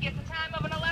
gets a time of an 11.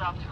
stopped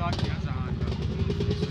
ก็เสี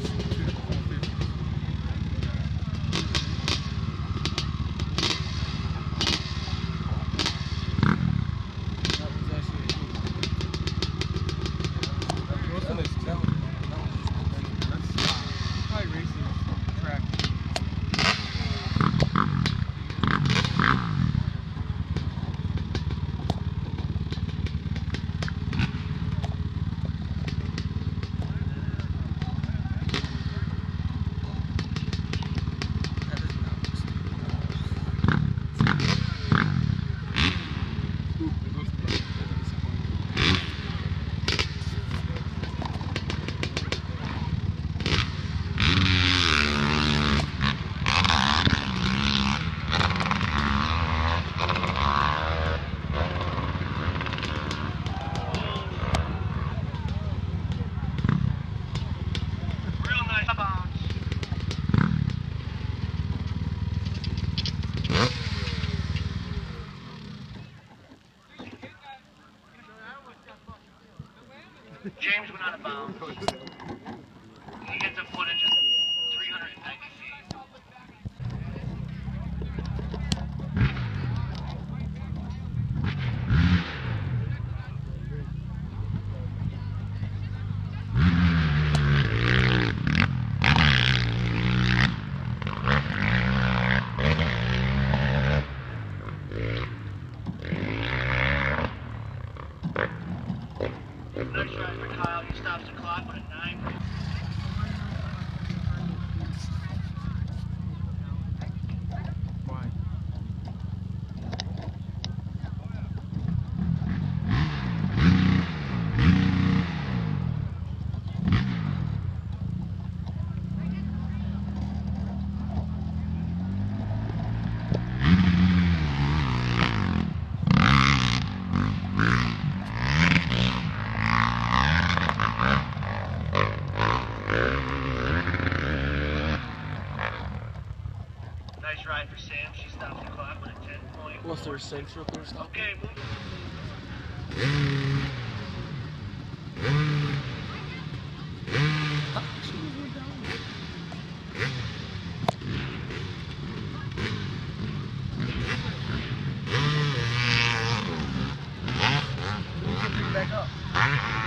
Officer 6 real. Stop. Okay, Back up.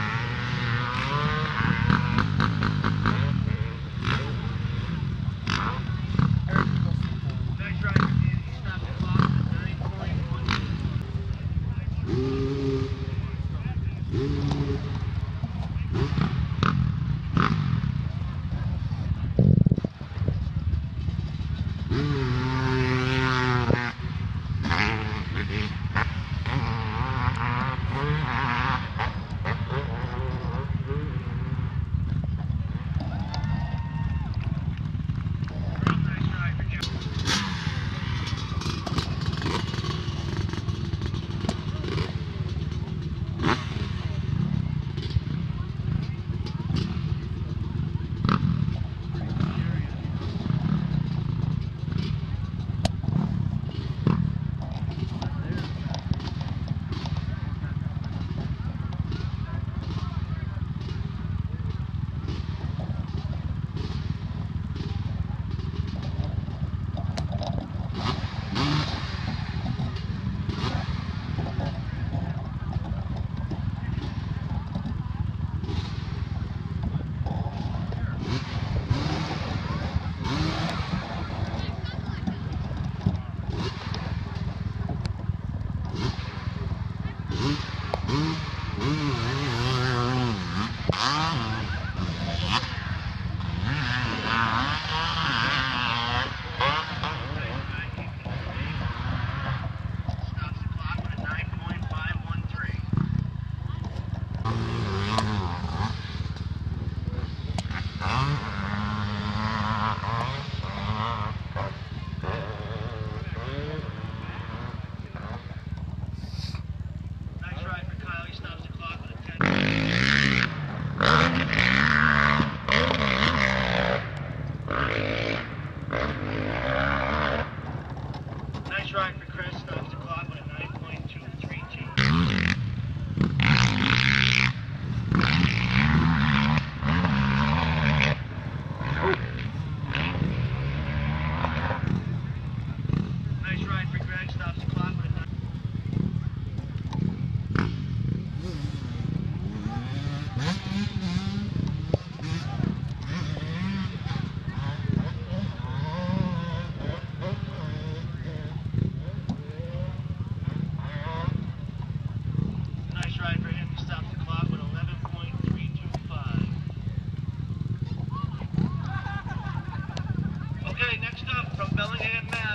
Up from Bellingham, Mass,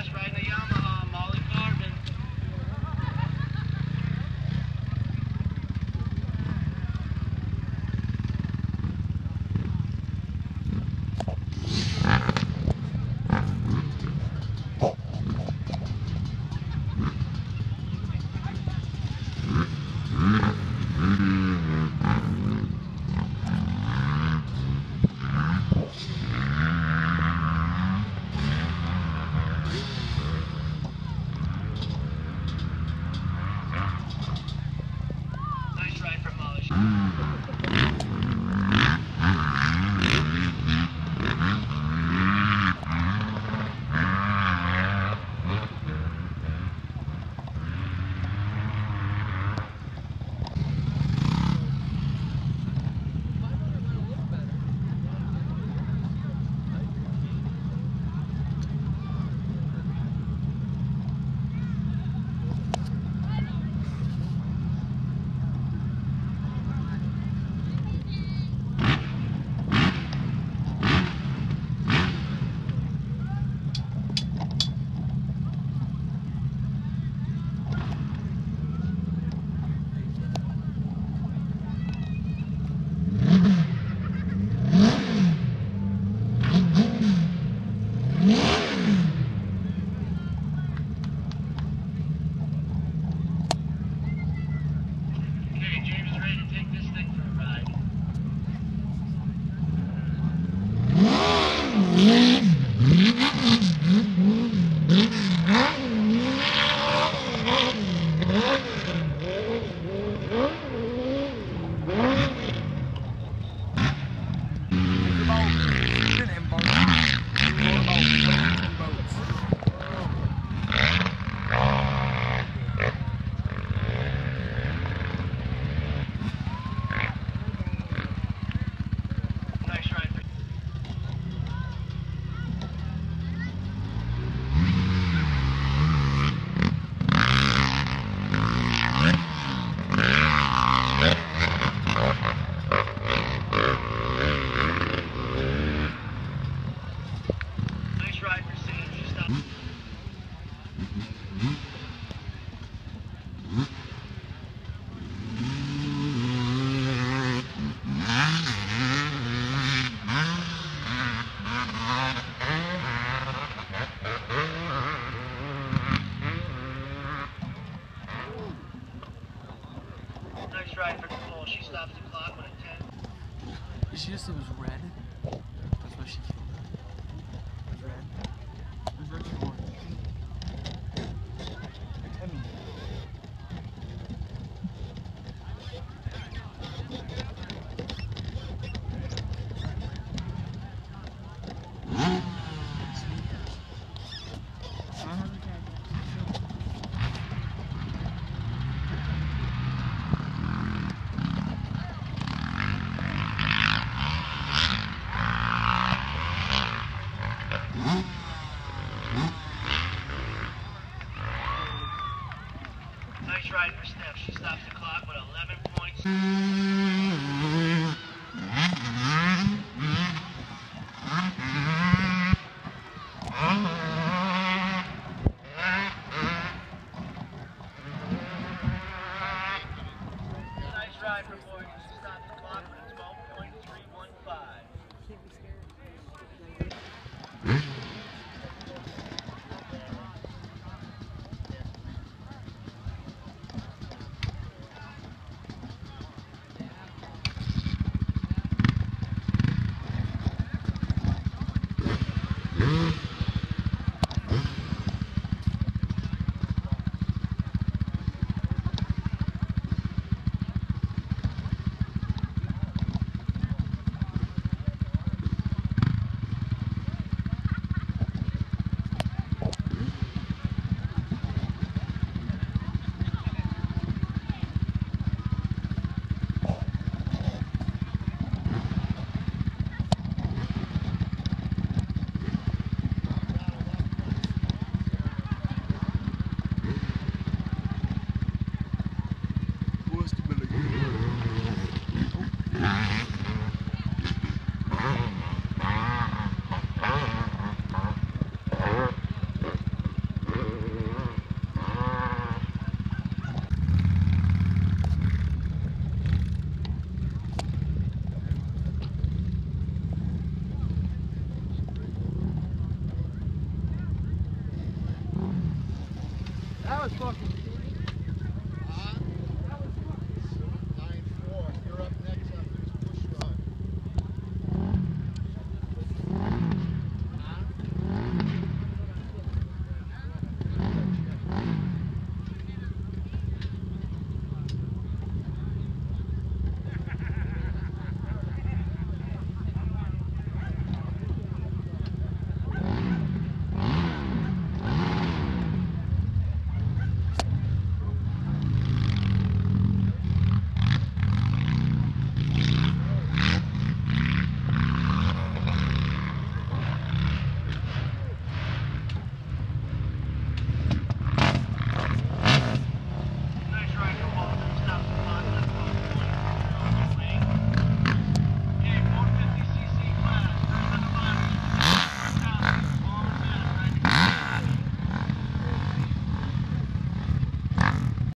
Nice ride for Steph. She stops the clock with 11 points. Mm-hmm.